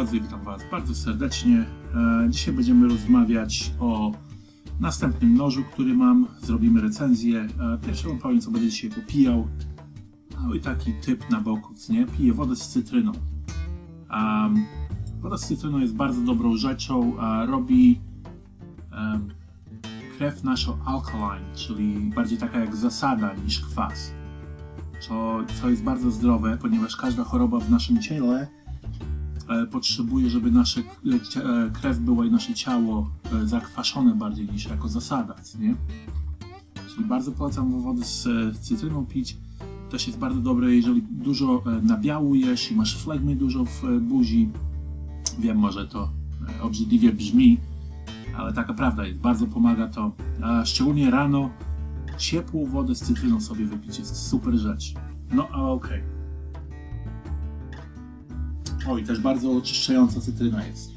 Drodzy, witam Was bardzo serdecznie. E, Dzisiaj będziemy rozmawiać o następnym nożu, który mam. Zrobimy recenzję. E, Pierwszy Wam powiem, co będę dzisiaj popijał. I taki typ na boku, nie? Piję wodę z cytryną. Woda z cytryną jest bardzo dobrą rzeczą. robi krew naszą alkaline, czyli bardziej taka jak zasada niż kwas. Co, co jest bardzo zdrowe, ponieważ każda choroba w naszym ciele potrzebuje, żeby nasze cie- e, krew była i nasze ciało e, zakwaszone bardziej niż jako zasada, co nie? Czyli bardzo polecam wodę z e, cytryną pić. Też jest bardzo dobre, jeżeli dużo e, nabiału jesz i masz flegmy dużo w e, buzi. Wiem, może to e, obrzydliwie brzmi, ale taka prawda jest. Bardzo pomaga to, a szczególnie rano ciepłą wodę z cytryną sobie wypić jest super rzecz. No, a okej. O, i też bardzo oczyszczająca cytryna jest.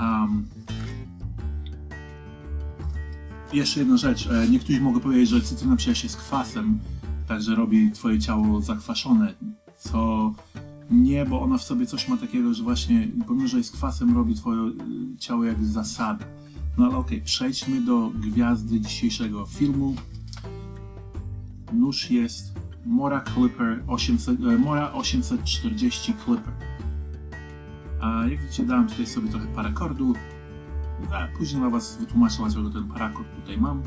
Um, jeszcze jedna rzecz. E, Niektórzy mogą powiedzieć, że cytryna przyjaźń się z kwasem, także robi twoje ciało zakwaszone, co nie, bo ona w sobie coś ma takiego, że właśnie pomimo, że jest kwasem, robi twoje y, ciało jak zasada. No ale okej, przejdźmy do gwiazdy dzisiejszego filmu. Nóż jest Mora Clipper 800, e, Mora 840 Clipper. A jak widzicie, dałem tutaj sobie trochę parakordu. A później na Was wytłumaczę, dlaczego ten parakord tutaj mam.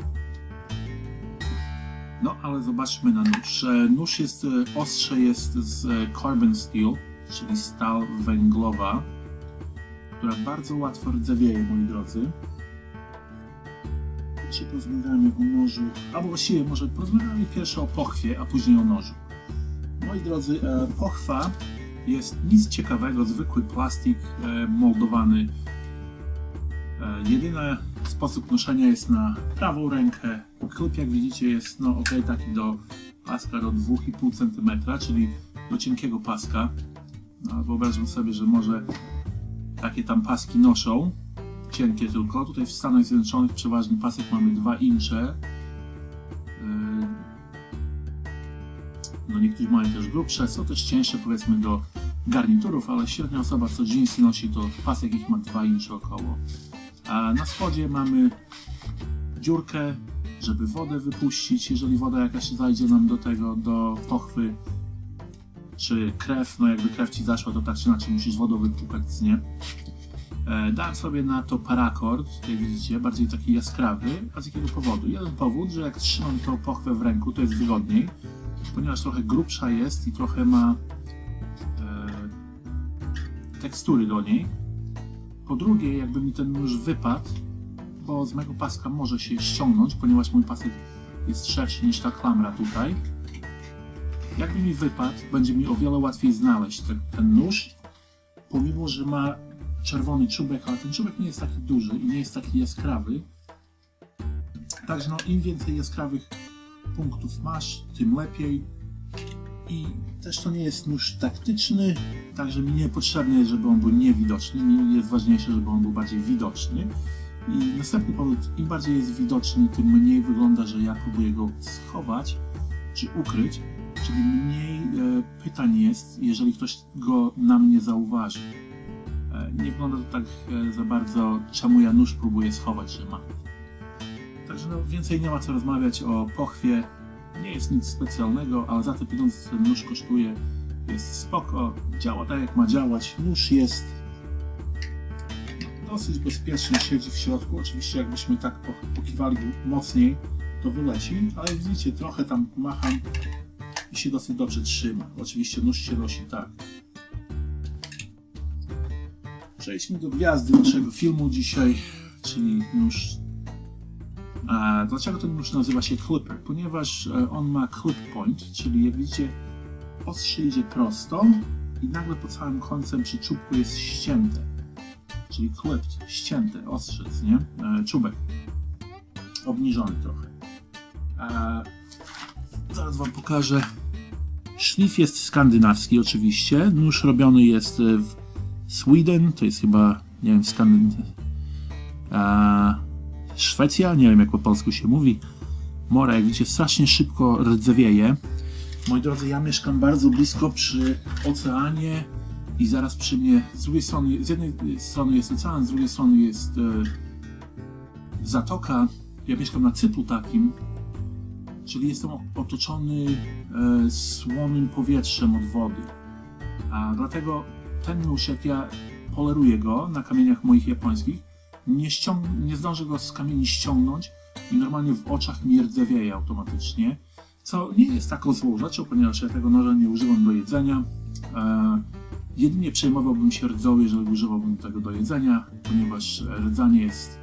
No, ale zobaczmy na nóż. E, Nóż jest, e, ostrze jest z carbon steel, czyli stal węglowa, która bardzo łatwo rdzewieje, moi drodzy. Dzisiaj porozmawiamy o nożu, albo właściwie może porozmawiamy pierwsze o pochwie, a później o nożu. Moi drodzy, e, pochwa jest nic ciekawego, zwykły plastik e, moldowany. E, jedyny sposób noszenia jest na prawą rękę. Klip, jak widzicie, jest no, ok, taki do paska do 2,5 cm, czyli do cienkiego paska. No, wyobrażam sobie, że może takie tam paski noszą cienkie tylko. Tutaj w Stanach Zjednoczonych przeważnie pasek mamy 2 incze. Yy, No niektórzy mają też grubsze, są też cięższe powiedzmy do garniturów, ale średnia osoba co jeansy nosi to pasek ich ma 2 incze około. A na spodzie mamy dziurkę, żeby wodę wypuścić, jeżeli woda jakaś zajdzie nam do tego, do pochwy, czy krew, no jakby krew ci zaszła, to tak czy inaczej musisz wodą wypłukać, nie? E, Dałem sobie na to parakord, jak widzicie, bardziej taki jaskrawy. A z jakiego powodu? Jeden powód, że jak trzymam tą pochwę w ręku, to jest wygodniej, ponieważ trochę grubsza jest i trochę ma e, tekstury do niej. Po drugie, jakby mi ten nóż wypadł, bo z mego paska może się ściągnąć, ponieważ mój pasek jest szerszy niż ta klamra tutaj. Jakby mi wypadł, będzie mi o wiele łatwiej znaleźć ten, ten nóż, pomimo, że ma czerwony czubek, ale ten czubek nie jest taki duży i nie jest taki jaskrawy. Także no, im więcej jaskrawych punktów masz, tym lepiej. I też to nie jest nóż taktyczny, także mi niepotrzebne jest, żeby on był niewidoczny. Mi jest ważniejsze, żeby on był bardziej widoczny. I następny powód, im bardziej jest widoczny, tym mniej wygląda, że ja próbuję go schować czy ukryć, czyli mniej e, pytań jest, jeżeli ktoś go na mnie zauważy. Nie wygląda to tak e, za bardzo, czemu ja nóż próbuję schować, mam. Także no, więcej nie ma co rozmawiać o pochwie. Nie jest nic specjalnego, ale za te pieniądze ten nóż kosztuje. Jest spoko, działa tak jak ma działać. Nóż jest dosyć bezpiecznie, siedzi w środku. Oczywiście jakbyśmy tak po- pokiwali mocniej, to wyleci, ale widzicie, trochę tam macham i się dosyć dobrze trzyma. Oczywiście nóż się nosi tak. Przejdźmy do gwiazdy naszego filmu dzisiaj, czyli nóż. A dlaczego ten nóż nazywa się Clipper? Ponieważ e, on ma clip point, czyli jak widzicie, ostrze idzie prosto i nagle po całym końcem przy czubku jest ścięte. Czyli clipped, ścięte, ostrze, nie? E, czubek. Obniżony trochę. A zaraz wam pokażę. Szlif jest skandynawski oczywiście. Nóż robiony jest e, w Sweden, to jest chyba, nie wiem, Skandyn... A, Szwecja, nie wiem jak po polsku się mówi. Mora, jak widzicie, strasznie szybko rdzewieje. Moi drodzy, ja mieszkam bardzo blisko przy oceanie i zaraz przy mnie, z drugiej strony, z jednej strony jest ocean, z drugiej strony jest e, zatoka. Ja mieszkam na cyplu takim, czyli jestem otoczony e, słonym powietrzem od wody. A dlatego ten nóż, jak ja poleruję go na kamieniach moich japońskich, nie, nie zdążę go z kamieni ściągnąć i normalnie w oczach mi rdzewieje automatycznie, co nie jest taką złą rzeczą, ponieważ ja tego noża nie używam do jedzenia. E, jedynie przejmowałbym się rdzą, jeżeli używałbym tego do jedzenia, ponieważ rdzanie jest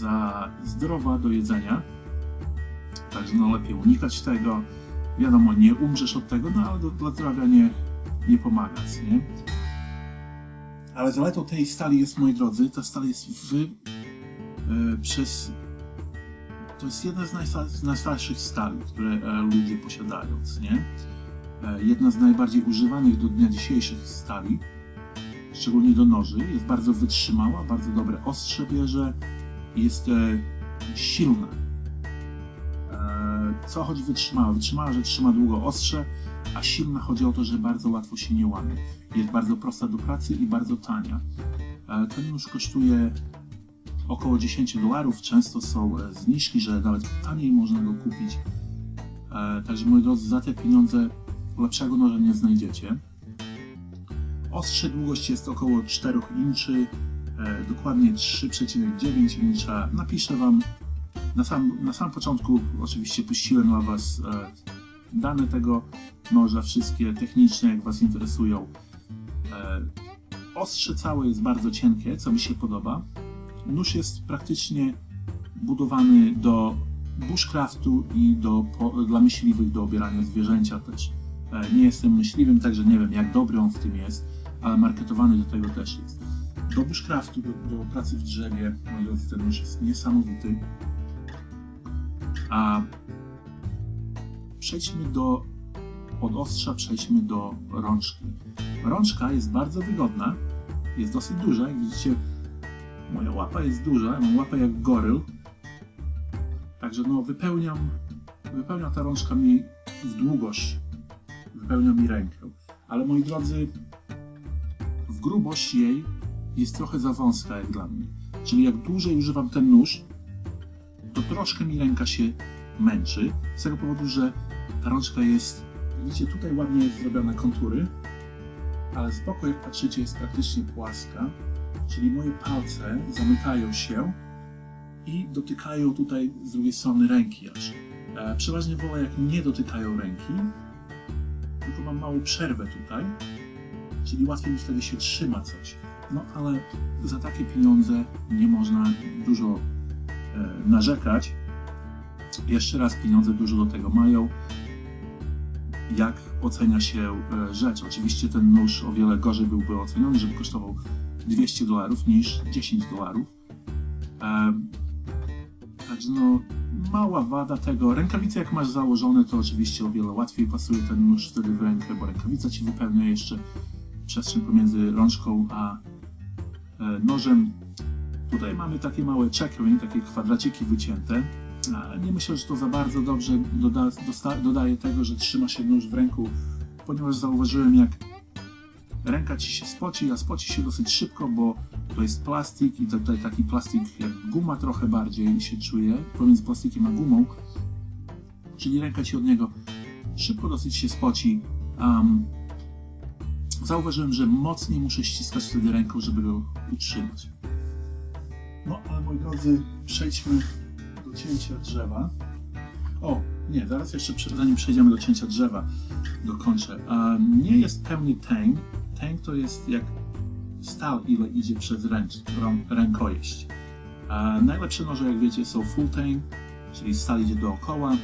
za zdrowa do jedzenia. Także no lepiej unikać tego. Wiadomo, nie umrzesz od tego, no ale dla zdrowia nie, nie pomaga, nie? Ale zaletą tej stali jest, moi drodzy, ta stal jest wy, e, przez... To jest jedna z, najsta, z najstarszych stali, które e, ludzie posiadają, nie? E, jedna z najbardziej używanych do dnia dzisiejszych stali, szczególnie do noży. Jest bardzo wytrzymała, bardzo dobre ostrze bierze, jest silna. Co chodzi wytrzymała? Wytrzymała, że trzyma długo ostrze, a silna chodzi o to, że bardzo łatwo się nie łamie. Jest bardzo prosta do pracy i bardzo tania. E, ten nóż kosztuje około 10 dolarów. Często są e, zniżki, że nawet taniej można go kupić. E, także moi drodzy, za te pieniądze lepszego noża nie znajdziecie. Ostrze długość jest około 4 inczy, dokładnie 3,9 incza. Napiszę Wam na sam, na sam początku, oczywiście puściłem dla Was dane tego noża, wszystkie techniczne, jak Was interesują. E, ostrze całe jest bardzo cienkie, co mi się podoba. Nóż jest praktycznie budowany do bushcraftu i do, po, dla myśliwych do obierania zwierzęcia też. E, nie jestem myśliwym, także nie wiem jak dobry on w tym jest, ale marketowany do tego też jest. Do bushcraftu, do, do pracy w drzewie, moi drodzy, ten nóż jest niesamowity. A przejdźmy do od ostrza przejdźmy do rączki. Rączka jest bardzo wygodna, jest dosyć duża, jak widzicie moja łapa jest duża, mam łapę jak goryl, także no wypełniam, wypełnia ta rączka mi w długość, wypełnia mi rękę, ale moi drodzy, w grubość jej jest trochę za wąska jak dla mnie, czyli jak dłużej używam ten nóż, to troszkę mi ręka się męczy, z tego powodu, że rączka jest, widzicie, tutaj ładnie jest zrobione kontury, ale z boku, jak patrzycie, jest praktycznie płaska, czyli moje palce zamykają się i dotykają tutaj z drugiej strony ręki aż. E, przeważnie wolę, jak nie dotykają ręki, tylko mam małą przerwę tutaj, czyli łatwiej mi wtedy się trzyma coś. No ale za takie pieniądze nie można dużo e, narzekać. Jeszcze raz, pieniądze dużo do tego mają. Jak ocenia się e, rzecz? Oczywiście ten nóż o wiele gorzej byłby oceniony, żeby kosztował 200 dolarów niż 10 dolarów. Także no, mała wada tego. Rękawice jak masz założone, to oczywiście o wiele łatwiej pasuje ten nóż wtedy w rękę, bo rękawica ci wypełnia jeszcze przestrzeń pomiędzy rączką a e, nożem. Tutaj mamy takie małe checkering, takie kwadraciki wycięte. Nie myślę, że to za bardzo dobrze doda, dosta, dodaje tego, że trzyma się nóż w ręku, ponieważ zauważyłem, jak ręka ci się spoci, a spoci się dosyć szybko, bo to jest plastik i tutaj taki plastik jak guma trochę bardziej się czuje pomiędzy plastikiem a gumą, czyli ręka ci od niego szybko dosyć się spoci. Um, zauważyłem, że mocniej muszę ściskać wtedy ręką, żeby go utrzymać. No ale moi drodzy, przejdźmy cięcia drzewa. O, nie, zaraz jeszcze zanim przejdziemy do cięcia drzewa, dokończę. Nie jest pełny tęg. Tęg to jest jak stal, ile idzie przez ręcz, rękojeść. Najlepsze noże, jak wiecie, są full tang, czyli stal idzie dookoła.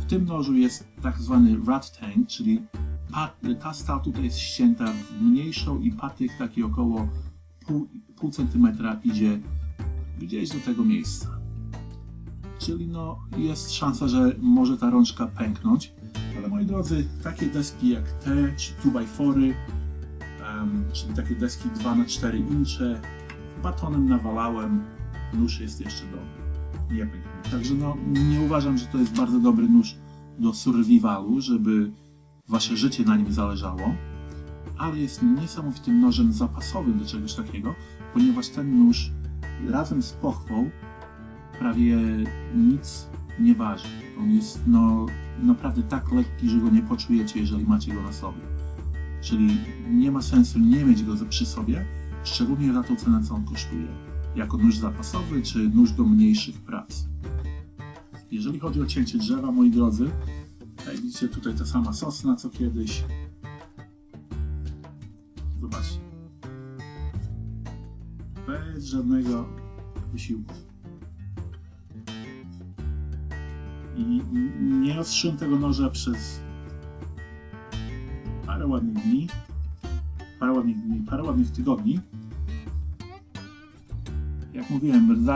W tym nożu jest tak zwany rat tang, czyli ta stal tutaj jest ścięta w mniejszą i patyk taki około pół, pół centymetra idzie gdzieś do tego miejsca. Czyli no jest szansa, że może ta rączka pęknąć. Ale moi drodzy, takie deski jak te, czy 2x4, um, czyli takie deski 2 na 4 incze, batonem nawalałem, nóż jest jeszcze dobry. Nie pęknie. Także no nie uważam, że to jest bardzo dobry nóż do survivalu, żeby wasze życie na nim zależało, ale jest niesamowitym nożem zapasowym do czegoś takiego, ponieważ ten nóż razem z pochwą prawie nic nie waży. On jest no, naprawdę tak lekki, że go nie poczujecie, jeżeli macie go na sobie. Czyli nie ma sensu nie mieć go przy sobie, szczególnie za tą cenę, co on kosztuje. Jako nóż zapasowy, czy nóż do mniejszych prac. Jeżeli chodzi o cięcie drzewa, moi drodzy, jak widzicie tutaj ta sama sosna, co kiedyś. Zobaczcie. Bez żadnego wysiłku. I nie ostrzyłem tego noża przez parę ładnych dni, parę ładnych dni, parę ładnych tygodni. Jak mówiłem,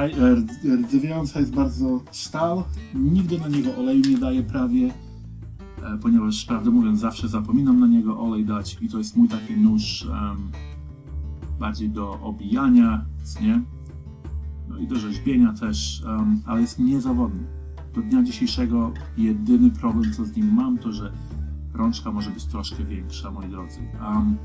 rdzewiająca jest bardzo stal, nigdy na niego oleju nie daję prawie, e, ponieważ prawdę mówiąc zawsze zapominam na niego olej dać i to jest mój taki nóż em, bardziej do obijania, nie? No i do rzeźbienia też, em, ale jest niezawodny. Do dnia dzisiejszego jedyny problem, co z nim mam, to że rączka może być troszkę większa, moi drodzy. Um,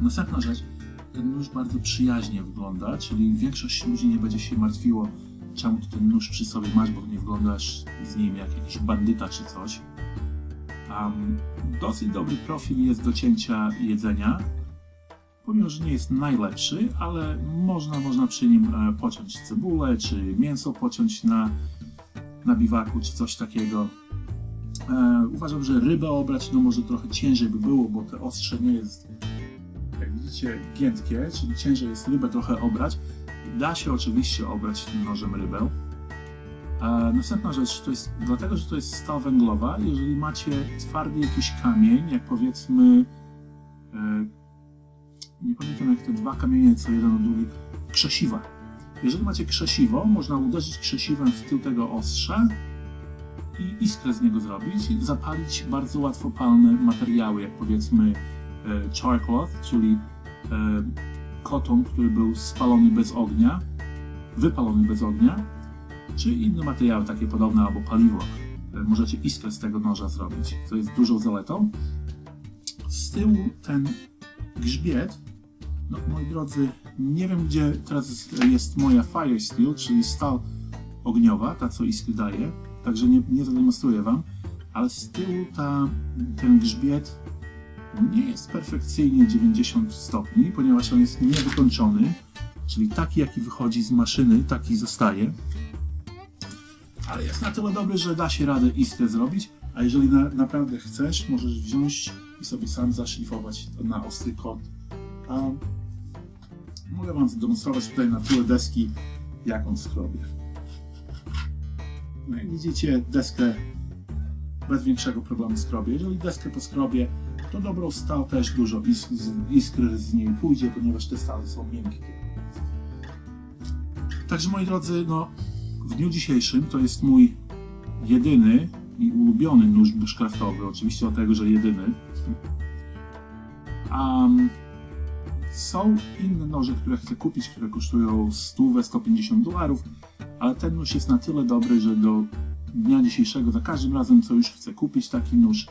następna rzecz, ten nóż bardzo przyjaźnie wygląda, czyli większość ludzi nie będzie się martwiło, czemu ty ten nóż przy sobie masz, bo nie wyglądasz z nim jak jakiś bandyta czy coś. Um, dosyć dobry profil jest do cięcia jedzenia, pomimo, że nie jest najlepszy, ale można, można przy nim e, pociąć cebulę, czy mięso pociąć na, na biwaku, czy coś takiego. E, uważam, że rybę obrać no może trochę ciężej by było, bo te ostrze nie jest, jak widzicie, giętkie, czyli ciężej jest rybę trochę obrać. Da się oczywiście obrać tym nożem rybę. A następna rzecz to jest dlatego, że to jest stal węglowa. Jeżeli macie twardy jakiś kamień, jak powiedzmy, e, nie pamiętam jak te dwa kamienie, co jeden od drugi, krzesiwa. Jeżeli macie krzesiwo, można uderzyć krzesiwem w tył tego ostrza i iskrę z niego zrobić zapalić bardzo łatwo palne materiały, jak powiedzmy e, charcloth, czyli e, koton, który był spalony bez ognia, wypalony bez ognia, czy inne materiały takie podobne, albo paliwo. E, możecie iskrę z tego noża zrobić, co jest dużą zaletą. Z tyłu ten grzbiet, no moi drodzy, nie wiem gdzie teraz jest moja Fire Steel, czyli stal ogniowa, ta co iskry daje, także nie, nie zademonstruję Wam, ale z tyłu ta, ten grzbiet nie jest perfekcyjnie 90 stopni, ponieważ on jest niewykończony, czyli taki jaki wychodzi z maszyny, taki zostaje. Ale jest na tyle dobry, że da się radę iskrę zrobić, a jeżeli na, naprawdę chcesz, możesz wziąć i sobie sam zaszlifować na ostry kąt. A mogę Wam zademonstrować tutaj na tyle deski, jak on skrobie. No jak widzicie, deskę bez większego problemu skrobię. Jeżeli deskę poskrobie, to dobrą stal też dużo isk iskry z niej pójdzie, ponieważ te stale są miękkie. Także moi drodzy, no w dniu dzisiejszym to jest mój jedyny i ulubiony nóż bushcraftowy, oczywiście dlatego, że jedyny. Um, są inne noże, które chcę kupić, które kosztują 100-150 dolarów, ale ten nóż jest na tyle dobry, że do dnia dzisiejszego, za każdym razem, co już chcę kupić taki nóż,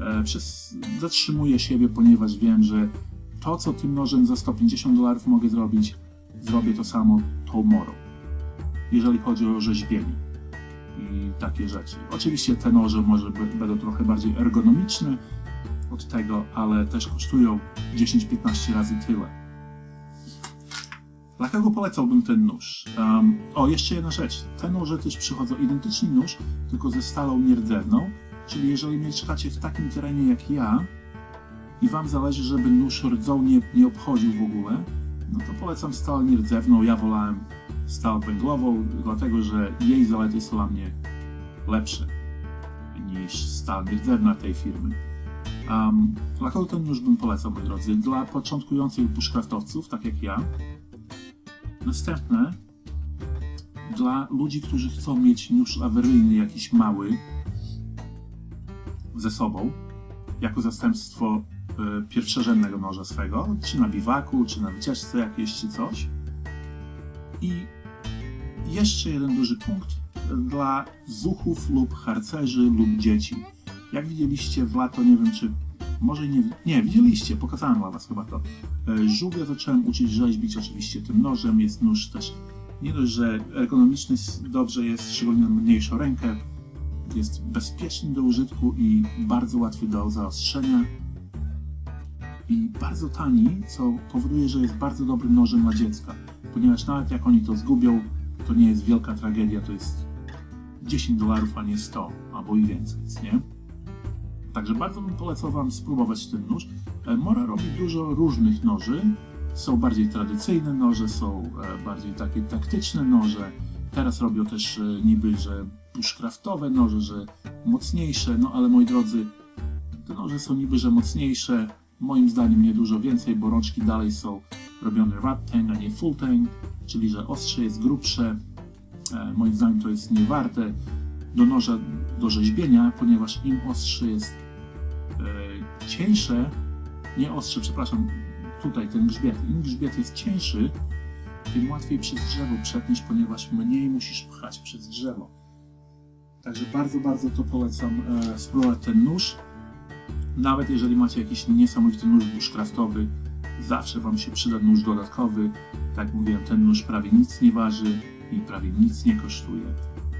e, przez, zatrzymuję siebie, ponieważ wiem, że to, co tym nożem za 150 dolarów mogę zrobić, zrobię to samo tomorrow, jeżeli chodzi o rzeźbienie i takie rzeczy. Oczywiście te noże może będą trochę bardziej ergonomiczne od tego, ale też kosztują 10-15 razy tyle. Dlaczego polecałbym ten nóż? Um, o, jeszcze jedna rzecz. Te noże też przychodzą identyczny nóż, tylko ze stalą nierdzewną, czyli jeżeli mieszkacie w takim terenie jak ja i Wam zależy, żeby nóż rdzą nie, nie obchodził w ogóle, no to polecam stal nierdzewną. Ja wolałem stal węglową, dlatego że jej zalety są dla mnie lepsze niż stal nierdzewna tej firmy. Um, dlaczego ten nóż bym polecał, moi drodzy? Dla początkujących bushcraftowców, tak jak ja, Następne dla ludzi, którzy chcą mieć nóż awaryjny jakiś mały ze sobą, jako zastępstwo y, pierwszorzędnego noża swego, czy na biwaku, czy na wycieczce jakieś, czy coś. I jeszcze jeden duży punkt, dla zuchów lub harcerzy lub dzieci. Jak widzieliście w lato, nie wiem czy może nie, nie widzieliście, pokazałem dla was chyba to. E, Żółwia zacząłem uczyć rzeźbić oczywiście tym nożem, jest nóż też nie dość, że ergonomiczny dobrze jest, szczególnie na mniejszą rękę, jest bezpieczny do użytku i bardzo łatwy do zaostrzenia i bardzo tani, co powoduje, że jest bardzo dobrym nożem dla dziecka, ponieważ nawet jak oni to zgubią, to nie jest wielka tragedia, to jest 10 dolarów, a nie 100 albo i więcej, nie? Także bardzo bym polecał Wam spróbować ten nóż. E, Mora robi dużo różnych noży. Są bardziej tradycyjne noże, są e, bardziej takie taktyczne noże. Teraz robią też e, niby, że bushcraftowe noże, że mocniejsze, no ale moi drodzy, te noże są niby, że mocniejsze. Moim zdaniem nie dużo więcej, bo rączki dalej są robione tang, a nie full czyli że ostrze jest grubsze. Moim zdaniem to jest niewarte do noża do rzeźbienia, ponieważ im ostrze jest cieńsze, nie ostrze, przepraszam, tutaj ten grzbiet, im grzbiet jest cieńszy, tym łatwiej przez drzewo przetniesz, ponieważ mniej musisz pchać przez drzewo. Także bardzo, bardzo to polecam e, spróbować ten nóż. Nawet jeżeli macie jakiś niesamowity nóż bushcraftowy, zawsze Wam się przyda nóż dodatkowy. Tak jak mówiłem, ten nóż prawie nic nie waży i prawie nic nie kosztuje.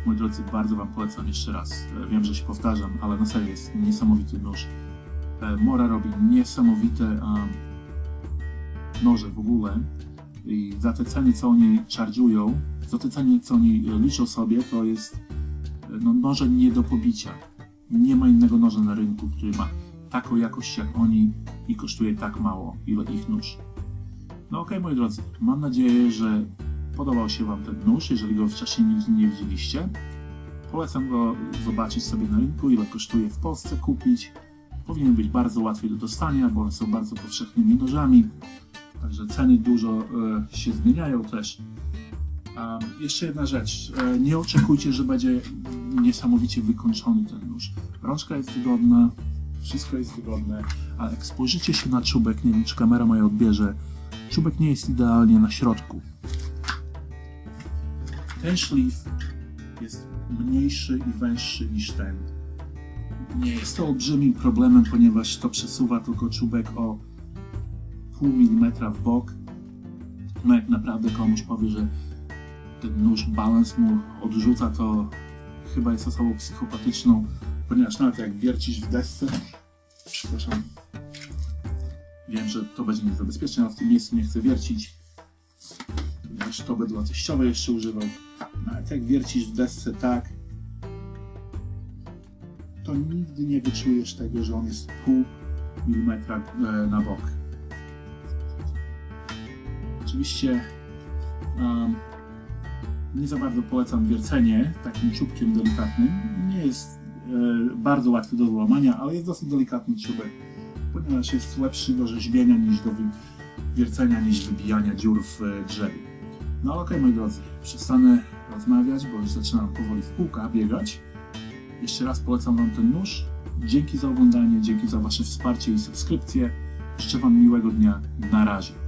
Moi drodzy, bardzo Wam polecam jeszcze raz. E, wiem, że się powtarzam, ale na serio jest niesamowity nóż. E, Mora robi niesamowite noże w ogóle i za te ceny, co oni charge'ują, za te ceny, co oni liczą sobie, to jest no, noże nie do pobicia. Nie ma innego noża na rynku, który ma taką jakość jak oni i kosztuje tak mało, ile ich nóż. No okay, moi drodzy, mam nadzieję, że podobał się Wam ten nóż, jeżeli go wcześniej nigdy nie widzieliście. Polecam go zobaczyć sobie na rynku, ile kosztuje w Polsce kupić. Powinien być bardzo łatwy do dostania, bo są bardzo powszechnymi nożami. Także ceny dużo e, się zmieniają też. Jeszcze jedna rzecz. E, nie oczekujcie, że będzie niesamowicie wykończony ten nóż. Rączka jest wygodna, wszystko jest wygodne, ale jak spojrzycie się na czubek, nie wiem czy kamera moja odbierze, czubek nie jest idealnie na środku. Ten szlif jest mniejszy i węższy niż ten. Nie jest to olbrzymim problemem, ponieważ to przesuwa tylko czubek o pół milimetra w bok. No jak naprawdę komuś powie, że ten nóż balans mu odrzuca, to chyba jest osobą psychopatyczną, ponieważ nawet jak wiercisz w desce, przepraszam, wiem, że to będzie niebezpieczne, ale w tym miejscu nie chcę wiercić, ponieważ to będę teściowe jeszcze używał. Nawet jak wiercisz w desce tak, to nigdy nie wyczujesz tego, że on jest pół milimetra e, na bok. Oczywiście um, nie za bardzo polecam wiercenie takim czubkiem delikatnym. Nie jest e, bardzo łatwy do złamania, ale jest dosyć delikatny czubek, ponieważ jest lepszy do rzeźbienia niż do wiercenia, niż wybijania dziur w e, drzewie. No okej, okay, moi drodzy, przestanę rozmawiać, bo już zaczynam powoli w kółka biegać. Jeszcze raz polecam Wam ten nóż. Dzięki za oglądanie, dzięki za Wasze wsparcie i subskrypcję. Życzę Wam miłego dnia. Na razie.